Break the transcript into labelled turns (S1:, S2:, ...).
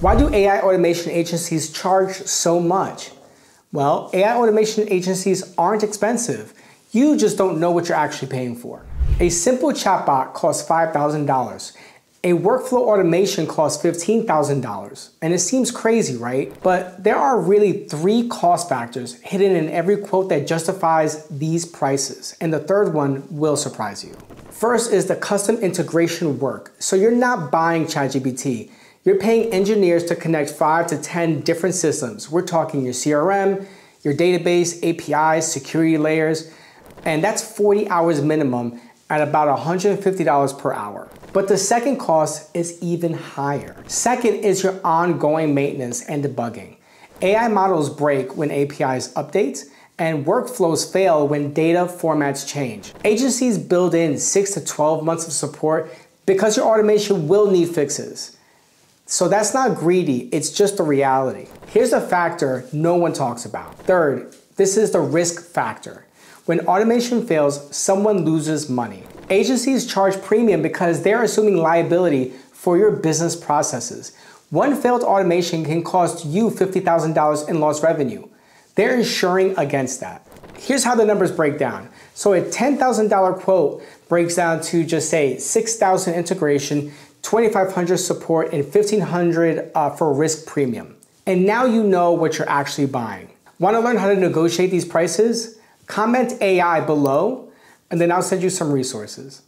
S1: Why do AI automation agencies charge so much? Well, AI automation agencies aren't expensive. You just don't know what you're actually paying for. A simple chatbot costs $5,000. A workflow automation costs $15,000. And it seems crazy, right? But there are really three cost factors hidden in every quote that justifies these prices. And the third one will surprise you. First is the custom integration work. So you're not buying ChatGPT. You're paying engineers to connect five to 10 different systems. We're talking your CRM, your database, APIs, security layers, and that's 40 hours minimum at about $150 per hour. But the second cost is even higher. Second is your ongoing maintenance and debugging. AI models break when APIs update, and workflows fail when data formats change. Agencies build in 6 to 12 months of support because your automation will need fixes. So that's not greedy, it's just a reality. Here's a factor no one talks about. Third, this is the risk factor. When automation fails, someone loses money. Agencies charge premium because they're assuming liability for your business processes. One failed automation can cost you $50,000 in lost revenue. They're insuring against that. Here's how the numbers break down. So a $10,000 quote breaks down to just say 6,000 integration, 2,500 support, and 1,500 uh, for risk premium. And now you know what you're actually buying. Want to learn how to negotiate these prices? Comment AI below, and then I'll send you some resources.